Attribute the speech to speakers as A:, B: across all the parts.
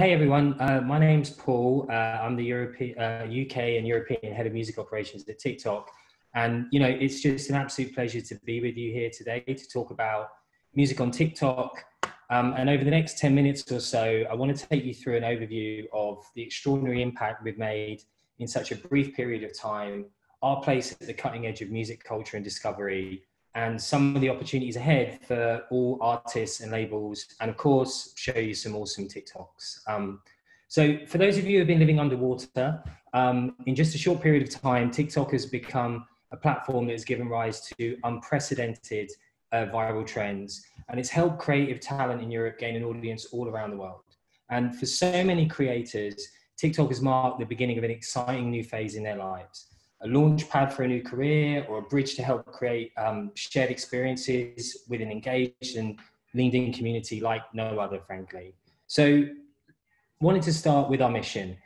A: hey everyone, uh, my name's Paul. Uh, I'm the European, uh, UK and European head of music operations at TikTok. And, you know, it's just an absolute pleasure to be with you here today to talk about music on TikTok. Um, and over the next 10 minutes or so, I want to take you through an overview of the extraordinary impact we've made in such a brief period of time, our place at the cutting edge of music culture and discovery, and some of the opportunities ahead for all artists and labels, and of course, show you some awesome TikToks. Um, so, for those of you who have been living underwater, um, in just a short period of time, TikTok has become a platform that has given rise to unprecedented uh, viral trends, and it's helped creative talent in Europe gain an audience all around the world. And for so many creators, TikTok has marked the beginning of an exciting new phase in their lives a launch pad for a new career or a bridge to help create um, shared experiences with an engaged and leaned in community like no other, frankly. So, wanted to start with our mission.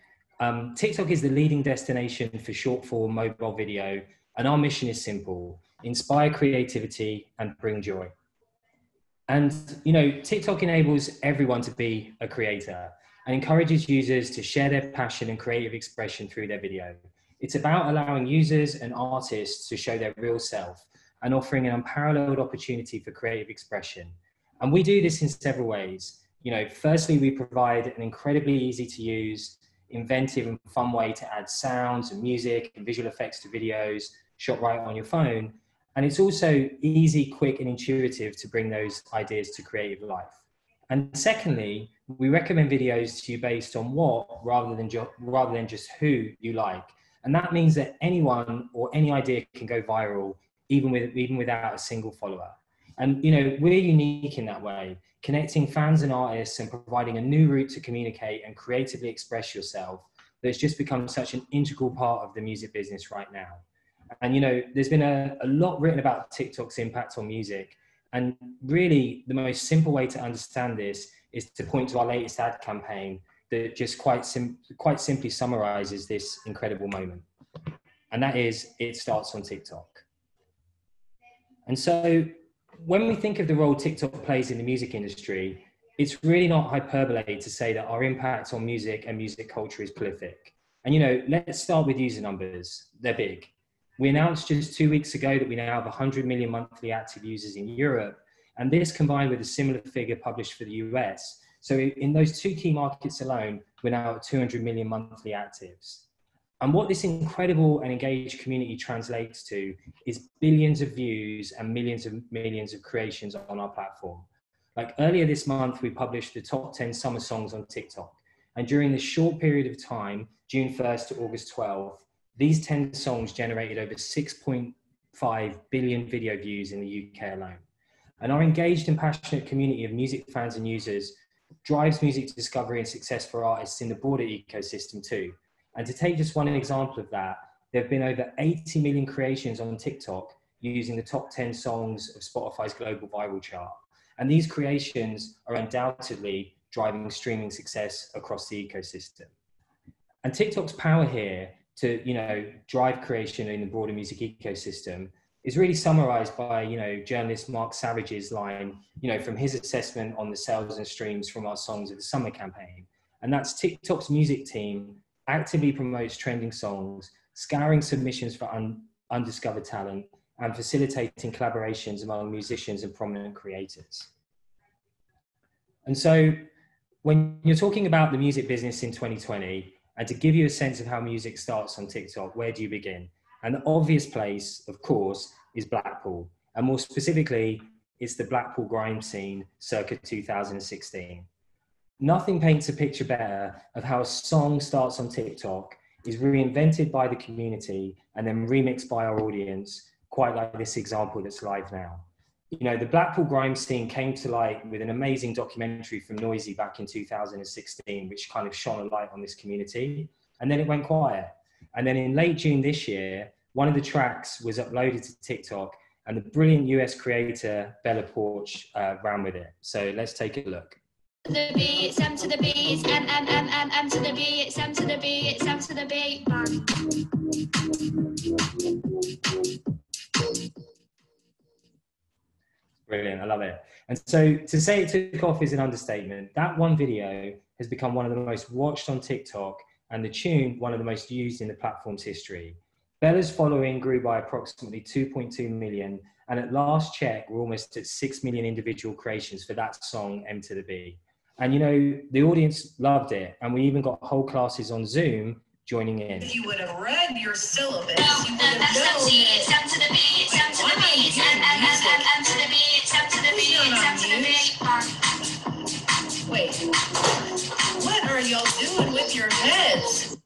A: Um, TikTok is the leading destination for short form mobile video, and our mission is simple inspire creativity and bring joy. And, you know, TikTok enables everyone to be a creator and encourages users to share their passion and creative expression through their video. It's about allowing users and artists to show their real self and offering an unparalleled opportunity for creative expression. And we do this in several ways. You know, firstly, we provide an incredibly easy to use, inventive and fun way to add sounds and music and visual effects to videos shot right on your phone. And it's also easy, quick, and intuitive to bring those ideas to creative life. And secondly, we recommend videos to you based on what rather than, rather than just who you like. And that means that anyone or any idea can go viral, even with even without a single follower. And you know, we're unique in that way, connecting fans and artists and providing a new route to communicate and creatively express yourself that's just become such an integral part of the music business right now. And you know, there's been a, a lot written about TikTok's impact on music. And really, the most simple way to understand this is to point to our latest ad campaign, that just quite sim- quite simply summarizes this incredible moment. And that is it starts on TikTok. And so when we think of the role TikTok plays in the music industry, it's really not hyperbole to say that our impact on music and music culture is prolific. And you know, let's start with user numbers. They're big. We announced just two weeks ago that we now have 100 million monthly active users in Europe. And this combined with a similar figure published for the US so in those two key markets alone, we're now at 200 million monthly actives. And what this incredible and engaged community translates to is billions of views and millions of millions of creations on our platform. Like earlier this month, we published the top 10 summer songs on TikTok. And during this short period of time, June 1st to August 12th, these 10 songs generated over 6.5 billion video views in the UK alone. And our engaged and passionate community of music fans and users drives music discovery and success for artists in the broader ecosystem too. And to take just one example of that, there have been over 80 million creations on TikTok using the top 10 songs of Spotify's global viral chart. And these creations are undoubtedly driving streaming success across the ecosystem. And TikTok's power here to, you know, drive creation in the broader music ecosystem is really summarized by you know journalist Mark Savage's line, you know, from his assessment on the sales and streams from our songs of the summer campaign, and that's TikTok's music team actively promotes trending songs, scouring submissions for un- undiscovered talent, and facilitating collaborations among musicians and prominent creators. And so, when you're talking about the music business in 2020, and to give you a sense of how music starts on TikTok, where do you begin? And the obvious place, of course, is Blackpool. And more specifically, it's the Blackpool grime scene circa 2016. Nothing paints a picture better of how a song starts on TikTok, is reinvented by the community, and then remixed by our audience, quite like this example that's live now. You know, the Blackpool grime scene came to light with an amazing documentary from Noisey back in 2016, which kind of shone a light on this community. And then it went quiet. And then in late June this year, one of the tracks was uploaded to TikTok, and the brilliant US creator Bella Poarch uh, ran with it. So let's take a look.
B: The B, it's M to the B, it's M M M M M to the B, it's M to the B, it's M to the B.
A: Brilliant. I love it. And so to say it took off is an understatement. That one video has become one of the most watched on TikTok and the tune one of the most used in the platform's history. Bella's following grew by approximately 2.2 million, and at last check, we're almost at 6 million individual creations for that song, M to the B. And you know, the audience loved it, and we even got whole classes on Zoom joining in.
C: If you would have read your syllabus, you would have known.
B: SMC, it's M to the B, it's M to the B, it's M, M, M, M, M to the B, it's M to the B, it's M to the B.
C: Wait, what are y'all doing with your heads?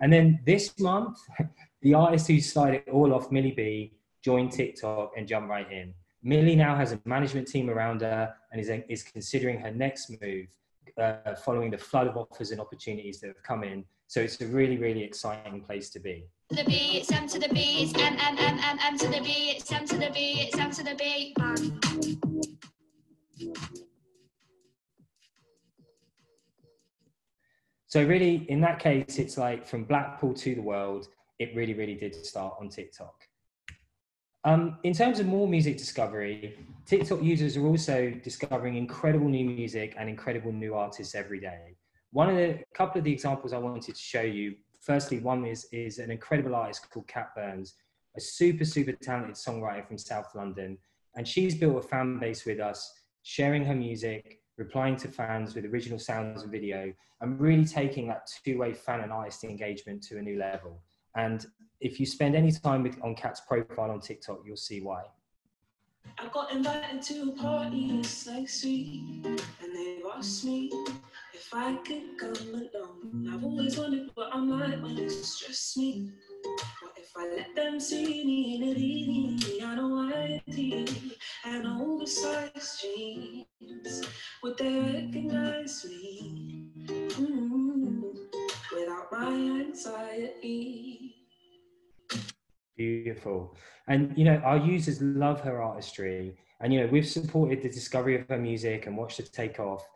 A: And then this month, the artist who started it all off, Millie B, joined TikTok and jumped right in. Millie now has a management team around her and is, is considering her next move uh, following the flood of offers and opportunities that have come in. So it's a really, really exciting place to be.
B: To the B, it's M to the B, it's M, M, M, M, M to the B, it's M to the B, it's M to the B.
A: So really, in that case, it's like from Blackpool to the world, it really, really did start on TikTok. Um, in terms of more music discovery, TikTok users are also discovering incredible new music and incredible new artists every day. One of the couple of the examples I wanted to show you. Firstly, one is is an incredible artist called Kat Burns, a super super talented songwriter from South London, and she's built a fan base with us, sharing her music, replying to fans with original sounds and video, and really taking that two-way fan and artist engagement to a new level. And if you spend any time with, on Kat's profile on TikTok, you'll see why.
D: I got invited to a party in Sykes Street, and they asked me if I could come along. I've always wondered what I'm like when it stress me. What if I let them see me in a
A: Beautiful. And you know, our users love her artistry. And you know, we've supported the discovery of her music and watched her take off.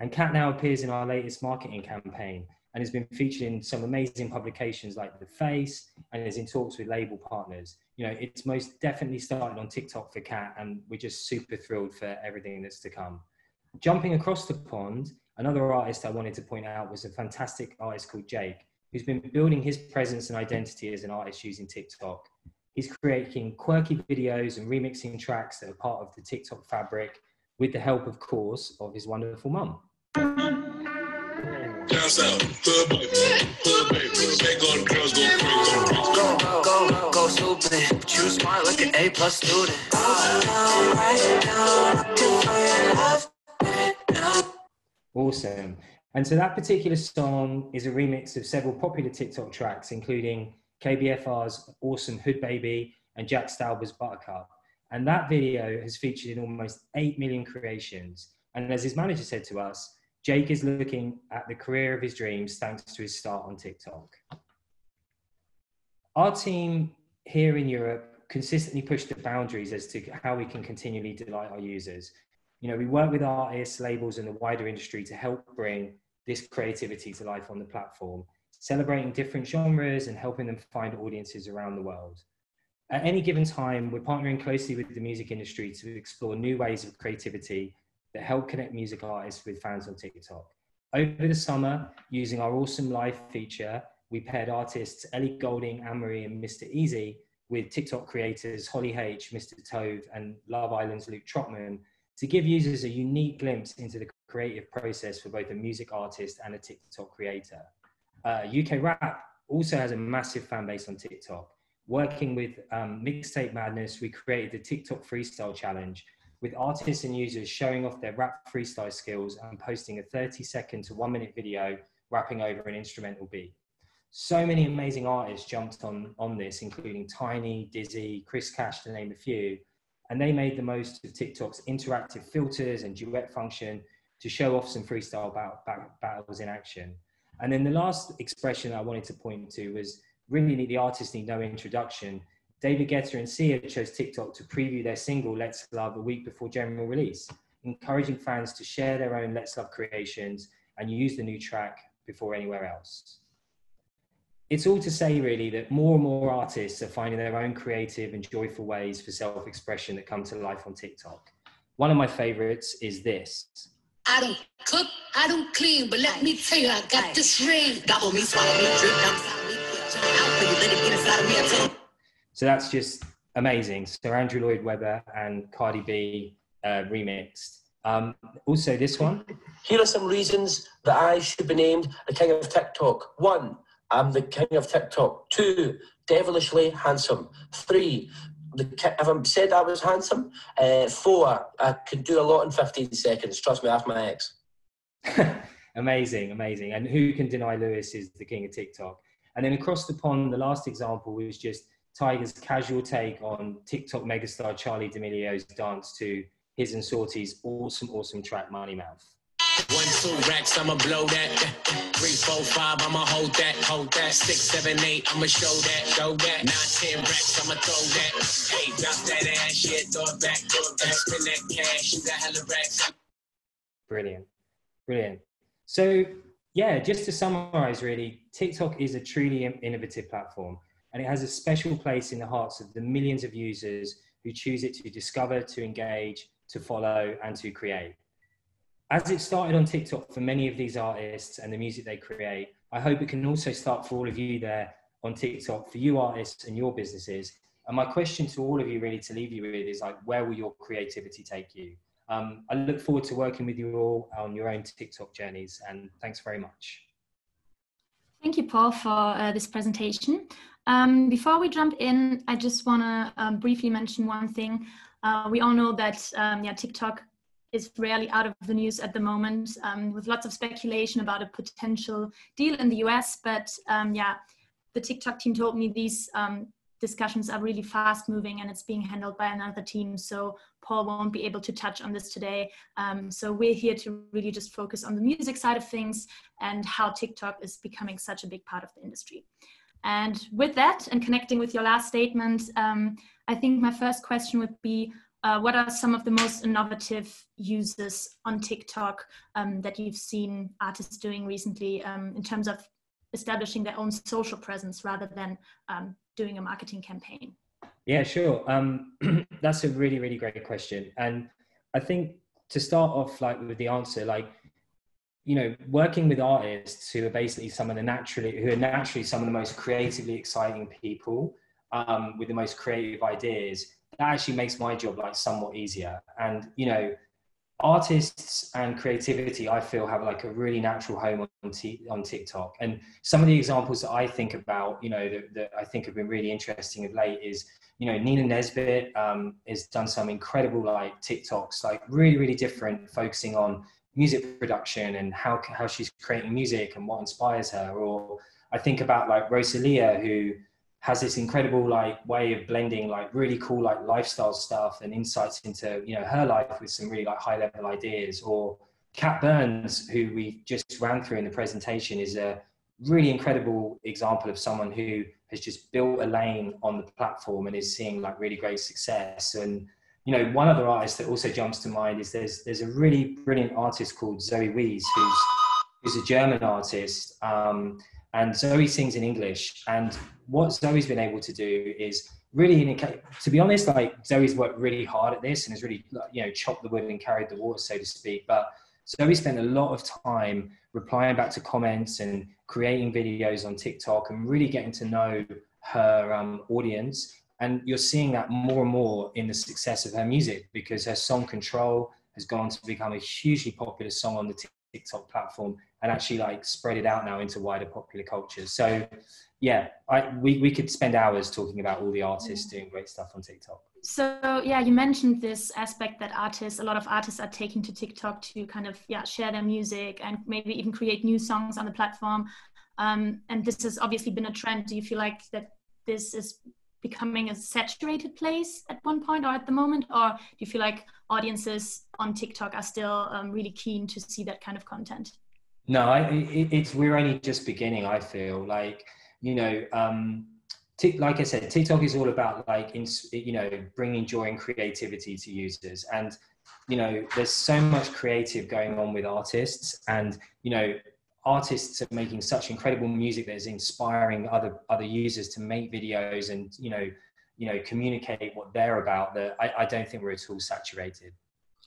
A: And Kat now appears in our latest marketing campaign and has been featured in some amazing publications like The Face and is in talks with label partners. You know, it's most definitely started on TikTok for Kat, and we're just super thrilled for everything that's to come. Jumping across the pond, another artist I wanted to point out was a fantastic artist called Jake, who's been building his presence and identity as an artist using TikTok. He's creating quirky videos and remixing tracks that are part of the TikTok fabric with the help, of course, of his wonderful mum.
E: Down south, hood baby, hood baby. They go to girls go crazy, go.
F: Go, go, go stupid. But you smart like an A plus student. Right now, looking for your love. Now
A: Awesome. And so that particular song is a remix of several popular TikTok tracks, including KBFR's Awesome Hood Baby and Jack Stauber's Buttercup. And that video has featured in almost 8 million creations. And as his manager said to us, Jake is looking at the career of his dreams thanks to his start on TikTok. Our team here in Europe consistently push the boundaries as to how we can continually delight our users. You know, we work with artists, labels, and the wider industry to help bring this creativity to life on the platform, celebrating different genres and helping them find audiences around the world. At any given time, we're partnering closely with the music industry to explore new ways of creativity that help connect music artists with fans on TikTok. Over the summer, using our awesome live feature, we paired artists Ellie Goulding, Anne-Marie, and Mr. Eazi with TikTok creators Holly H, Mr. Tove, and Love Island's Luke Trotman to give users a unique glimpse into the creative process for both a music artist and a TikTok creator. Uh, UK Rap also has a massive fan base on TikTok. Working with um, Mixtape Madness, we created the TikTok Freestyle Challenge with artists and users showing off their rap freestyle skills and posting a 30 second to one minute video rapping over an instrumental beat. So many amazing artists jumped on, on this, including Tiny, Dizzy, Chris Cash, to name a few. And they made the most of TikTok's interactive filters and duet function to show off some freestyle bat- bat- battles in action. And then the last expression I wanted to point to was really need the artists need no introduction. David Guetta and Sia chose TikTok to preview their single Let's Love a week before general release, encouraging fans to share their own Let's Love creations and use the new track before anywhere else. it's all to say really that more and more artists are finding their own creative and joyful ways for self-expression that come to life on TikTok. One of my favorites is this.
G: I don't cook, I don't clean, but let me tell you, I got this ring. Gobble me, swallow me, drip down me, put your out, baby, let it get inside of me. I tell you.
A: So that's just amazing. So Andrew Lloyd Webber and Cardi B uh, remixed. Um, also, this one.
H: Here are some reasons that I should be named the king of TikTok. One, I'm the king of TikTok. Two, devilishly handsome. Three, the, ki- if I said I was handsome. Uh, four, I could do a lot in 15 seconds. Trust me, ask my ex.
A: amazing, amazing. And who can deny Lewis is the king of TikTok? And then across the pond, the last example was just Tyga's casual take on TikTok megastar Charli D'Amelio's dance to his and Saweetie's awesome, awesome track Money Mouf.
F: One, two racks, I'ma blow that. Three, four, five, I'ma hold that, hold that. Six, seven, eight, I'ma show that, show that. Nine, ten racks, I'ma throw that. Hey, drop that ass, yeah, throw it back, throw it back. Spin that cash, you got hella racks.
A: Brilliant. Brilliant. So, yeah, just to summarize, really, TikTok is a truly innovative platform and it has a special place in the hearts of the millions of users who choose it to discover, to engage, to follow, and to create. As it started on TikTok for many of these artists and the music they create, I hope it can also start for all of you there on TikTok for you artists and your businesses. And my question to all of you, really, to leave you with is like, where will your creativity take you? Um, I look forward to working with you all on your own TikTok journeys, and thanks very much.
I: Thank you, Paul, for uh, this presentation. Um, before we jump in, I just want to um, briefly mention one thing. Uh, we all know that um, yeah, TikTok is rarely out of the news at the moment, um, with lots of speculation about a potential deal in the US. But um, yeah, the TikTok team told me these um, discussions are really fast moving and it's being handled by another team. So Paul won't be able to touch on this today. Um, so we're here to really just focus on the music side of things and how TikTok is becoming such a big part of the industry. And with that, and connecting with your last statement, um, I think my first question would be uh, what are some of the most innovative uses on TikTok um, that you've seen artists doing recently um, in terms of establishing their own social presence rather than um, doing a marketing campaign?
A: Yeah, sure. Um, that's a really, really great question. And I think to start off like with the answer, like, you know, working with artists who are basically some of the naturally, who are naturally some of the most creatively exciting people um, with the most creative ideas, that actually makes my job like somewhat easier. And, you know, artists and creativity, I feel, have like a really natural home on, t- on TikTok. And some of the examples that I think about, you know, that, that I think have been really interesting of late is, you know, Nina Nesbitt um, has done some incredible like TikToks, like really, really different, focusing on music production and how how she's creating music and what inspires her. Or I think about like Rosalia, who has this incredible like way of blending like really cool like lifestyle stuff and insights into you know her life with some really like high level ideas. Or Kat Burns, who we just ran through in the presentation, is a really incredible example of someone who has just built a lane on the platform and is seeing like really great success and you know one other artist that also jumps to mind is there's there's a really brilliant artist called zoe Wees who's who's a german artist um, and zoe sings in english and what zoe's been able to do is really to be honest like zoe's worked really hard at this and has really you know chopped the wood and carried the water so to speak but zoe spent a lot of time replying back to comments and creating videos on TikTok and really getting to know her um, audience. And you're seeing that more and more in the success of her music because her song Control has gone on to become a hugely popular song on the TikTok platform and actually like spread it out now into wider popular culture. So yeah, I, we, we could spend hours talking about all the artists doing great stuff on TikTok.
I: So yeah, you mentioned this aspect that artists, a lot of artists are taking to TikTok to kind of yeah share their music and maybe even create new songs on the platform. Um, and this has obviously been a trend. Do you feel like that this is becoming a saturated place at one point or at the moment, or do you feel like audiences on TikTok are still um, really keen to see that kind of content?
A: No, I, it, it's we're only just beginning. I feel like you know. Um, like I said, TikTok is all about like, in, you know, bringing joy and creativity to users. And, you know, there's so much creative going on with artists. And, you know, artists are making such incredible music that is inspiring other other users to make videos and you know you know communicate what they're about that I, I don't think we're at all saturated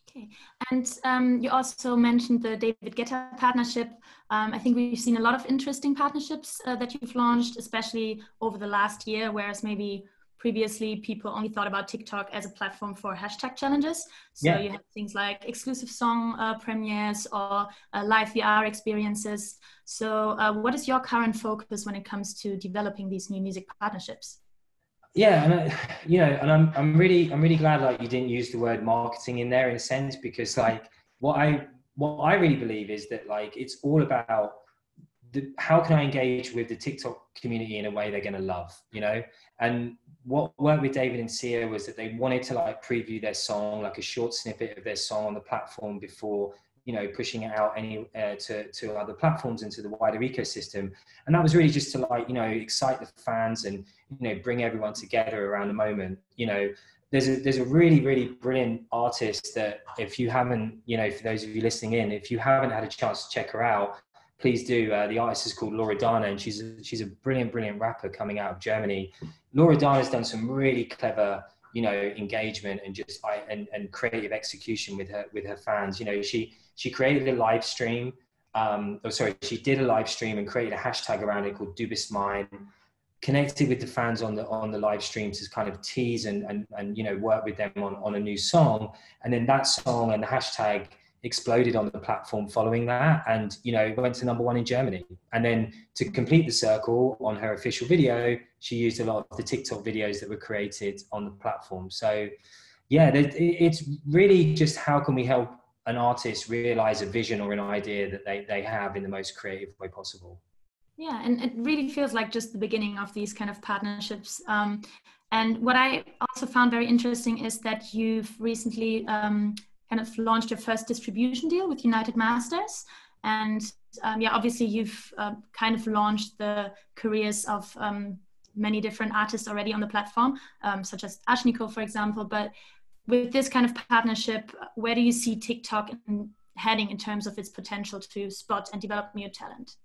I: Okay, and um, you also mentioned the David Guetta partnership. Um, I think we've seen a lot of interesting partnerships uh, that you've launched, especially over the last year, whereas maybe previously people only thought about TikTok as a platform for hashtag challenges. So
A: Yeah.
I: you have things like exclusive song uh, premieres or uh, live VR experiences. So, uh, what is your current focus when it comes to developing these new music partnerships?
A: yeah and I, you know and I'm, I'm really i'm really glad like you didn't use the word marketing in there in a sense because like what i what i really believe is that like it's all about the, how can i engage with the tiktok community in a way they're going to love you know? And what worked with david and sia was that they wanted to like preview their song like a short snippet of their song on the platform before you know pushing it out any uh, to to other platforms and to the wider ecosystem. And that was really just to like you know excite the fans and you know bring everyone together around the moment you know? There's a there's a really really brilliant artist that if you haven't you know for those of you listening in if you haven't had a chance to check her out please do uh, the artist is called Loredana and she's a, she's a brilliant brilliant rapper coming out of Germany. Loredana's done some really clever you know engagement and just and, and creative execution with her with her fans. You know she she created a live stream um oh sorry she did a live stream and created a hashtag around it called Du Bist Mein connected with the fans on the on the live stream to kind of tease and and, and you know work with them on, on a new song. And then that song and the hashtag exploded on the platform following that and you know went to number one in germany. And then to complete the circle on her official video she used a lot of the tiktok videos that were created on the platform. So yeah it's really just how can we help an artist realize a vision or an idea that they, they have in the most creative way possible.
I: Yeah, and it really feels like just the beginning of these kind of partnerships. Um, and what I also found very interesting is that you've recently um, kind of launched your first distribution deal with United Masters. And um, yeah, obviously you've uh, kind of launched the careers of um, many different artists already on the platform, um, such as Ashnikko, for example. But with this kind of partnership, where do you see TikTok in- heading in terms of its potential to spot and develop new talent?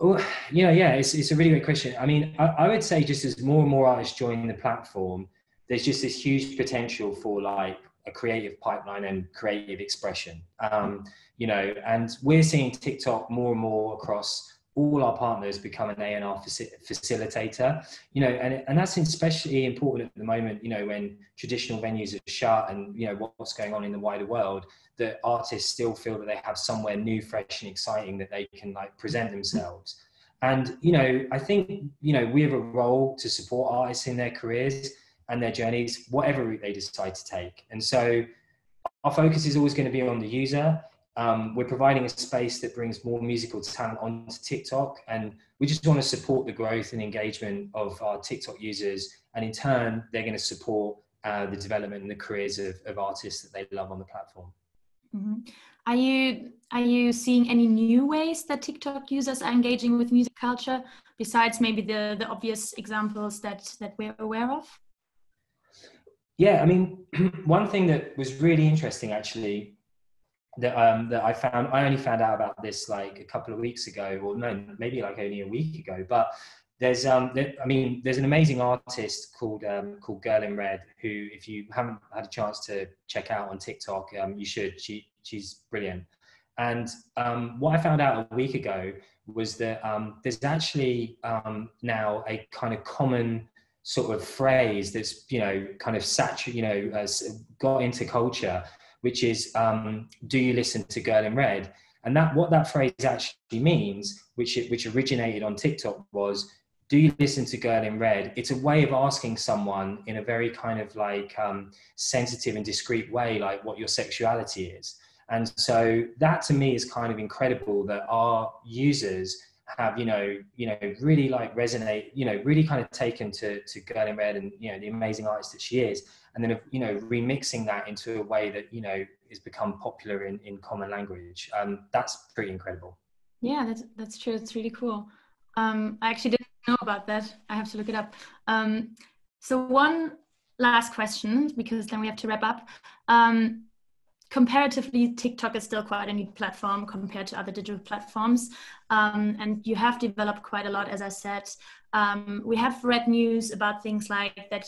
A: Oh, yeah, yeah, it's, it's a really great question. I mean, I, I would say just as more and more artists join the platform, there's just this huge potential for like a creative pipeline and creative expression. Um, you know, and we're seeing TikTok more and more across all our partners become an A&R faci- facilitator, you know, and, and that's especially important at the moment, you know, when traditional venues are shut and, you know, what- what's going on in the wider world, that artists still feel that they have somewhere new, fresh and exciting that they can like present themselves. And, you know, I think, you know, we have a role to support artists in their careers and their journeys, whatever route they decide to take. And so our focus is always going to be on the user. Um, we're providing a space that brings more musical talent onto TikTok, and we just want to support the growth and engagement of our TikTok users. And in turn, they're going to support uh, the development and the careers of, of artists that they love on the platform.
I: Mhm. Are you are you seeing any new ways that TikTok users are engaging with music culture besides maybe the the obvious examples that that we're aware of?
A: Yeah, I mean, one thing that was really interesting actually that um, that I found I only found out about this like a couple of weeks ago, or no, maybe like only a week ago. But there's um, there, I mean, there's an amazing artist called um, called Girl in Red who, if you haven't had a chance to check out on TikTok, um, you should. She she's brilliant. And um, what I found out a week ago was that um, there's actually um, now a kind of common sort of phrase that's you know kind of saturated, you know has got into culture which is um, do you listen to girl in red? And that what that phrase actually means which it, which originated on tiktok was do you listen to girl in red? It's a way of asking someone in a very kind of like um, sensitive and discreet way like what your sexuality is. And so that to me is kind of incredible that our users have you know you know really like resonate you know really kind of taken to to girl in red and you know the amazing artist that she is and then you know remixing that into a way that you know has become popular in in common language um that's pretty incredible
I: Yeah, that's that's true. It's really cool. Um, I actually didn't know about that. I have to look it up. Um, so one last question, because then we have to wrap up. Um, comparatively, TikTok is still quite a new platform compared to other digital platforms. Um, and you have developed quite a lot, as I said. Um, we have read news about things like that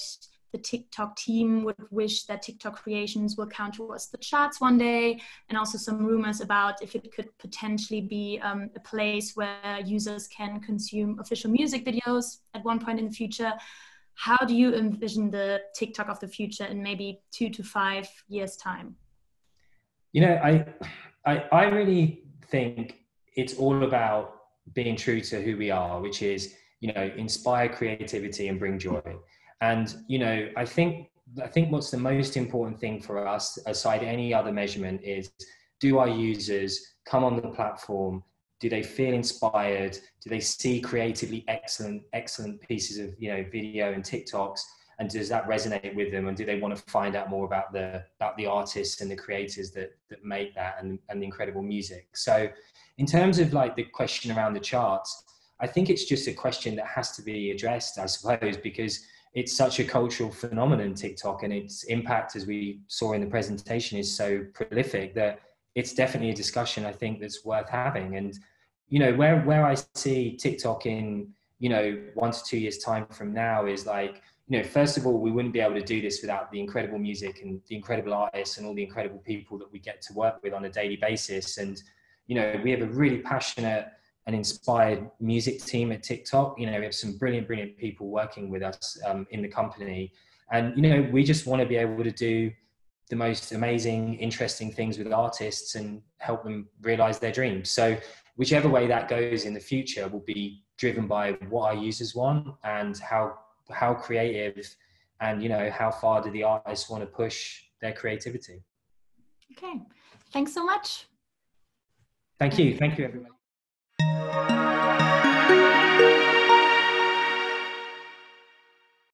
I: the TikTok team would wish that TikTok creations will count towards the charts one day, and also some rumors about if it could potentially be um, a place where users can consume official music videos at one point in the future. How do you envision the TikTok of the future in maybe two to five years' time?
A: You know, I, I, I really think it's all about being true to who we are, which is, you know, inspire creativity and bring joy. And you know, I think I think what's the most important thing for us, aside any other measurement, is do our users come on the platform? Do they feel inspired? Do they see creatively excellent, excellent pieces of you know video and TikToks? And does that resonate with them? And do they want to find out more about the about the artists and the creators that that make that and, and the incredible music? So, in terms of like the question around the charts, I think it's just a question that has to be addressed, I suppose, because it's such a cultural phenomenon tiktok and its impact as we saw in the presentation is so prolific that it's definitely a discussion i think that's worth having and you know where where i see tiktok in you know one to two years time from now is like you know first of all we wouldn't be able to do this without the incredible music and the incredible artists and all the incredible people that we get to work with on a daily basis and you know we have a really passionate and inspired music team at TikTok. You know, we have some brilliant, brilliant people working with us um, in the company. And, you know, we just want to be able to do the most amazing, interesting things with artists and help them realize their dreams. So, whichever way that goes in the future will be driven by what our users want and how how creative and you know how far do the artists want to push their creativity.
I: Okay, thanks so much.
A: Thank you. Thank you, everybody.